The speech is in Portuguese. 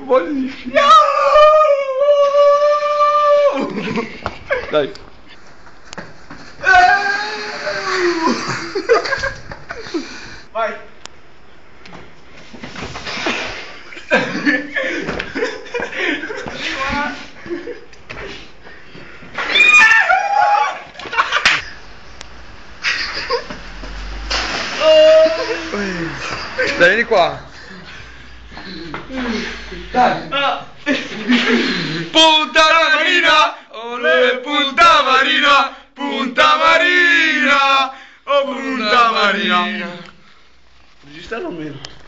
pode. Dai. Vai. Dai, vieni qua. Punta Marina, ole Punta Marina, Punta Marina, oh Punta Marina. Registrano o meno?